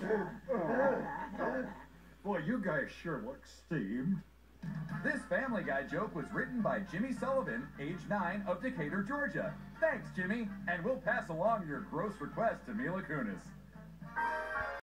Boy, you guys sure look steamed. This Family Guy joke was written by Jimmy Sullivan, age 9, of Decatur, Georgia. Thanks, Jimmy, and we'll pass along your gross request to Mila Kunis.